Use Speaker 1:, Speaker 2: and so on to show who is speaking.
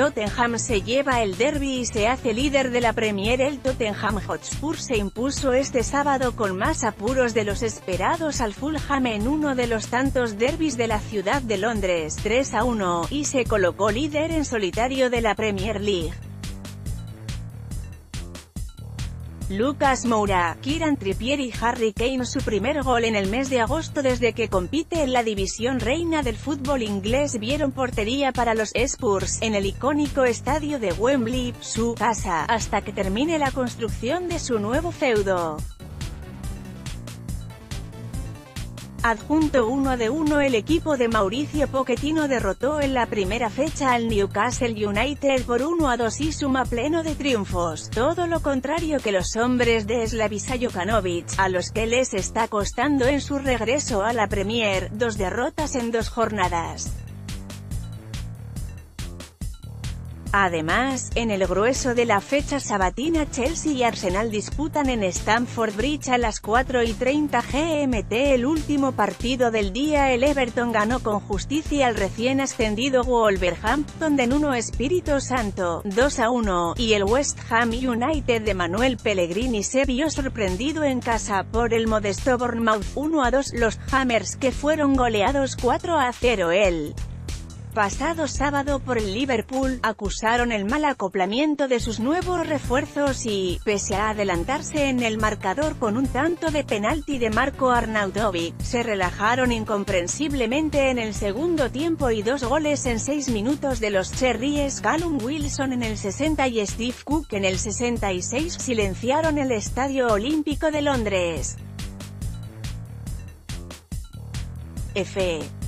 Speaker 1: Tottenham se lleva el derby y se hace líder de la Premier. El Tottenham Hotspur se impuso este sábado con más apuros de los esperados al Fulham en uno de los tantos derbis de la ciudad de Londres, 3 a 1, y se colocó líder en solitario de la Premier League. Lucas Moura, Kieran Trippier y Harry Kane su primer gol en el mes de agosto desde que compite en la división reina del fútbol inglés vieron portería para los Spurs, en el icónico estadio de Wembley, su casa, hasta que termine la construcción de su nuevo feudo. Adjunto 1 de 1 El equipo de Mauricio Pochettino derrotó en la primera fecha al Newcastle United por 1 a 2 y suma pleno de triunfos, todo lo contrario que los hombres de Slavisa Jokanovic, a los que les está costando en su regreso a la Premier, dos derrotas en dos jornadas. Además, en el grueso de la fecha sabatina Chelsea y Arsenal disputan en Stamford Bridge a las 4 y 30 GMT el último partido del día el Everton ganó con justicia al recién ascendido Wolverhampton de Nuno Espíritu Santo, 2 a 1, y el West Ham United de Manuel Pellegrini se vio sorprendido en casa por el modesto Bournemouth 1 a 2 los Hammers que fueron goleados 4 a 0 el pasado sábado por el Liverpool, acusaron el mal acoplamiento de sus nuevos refuerzos y, pese a adelantarse en el marcador con un tanto de penalti de Marco Arnautovic, se relajaron incomprensiblemente en el segundo tiempo y dos goles en seis minutos de los Cherries Callum Wilson en el 60 y Steve Cook en el 66 silenciaron el Estadio Olímpico de Londres. F.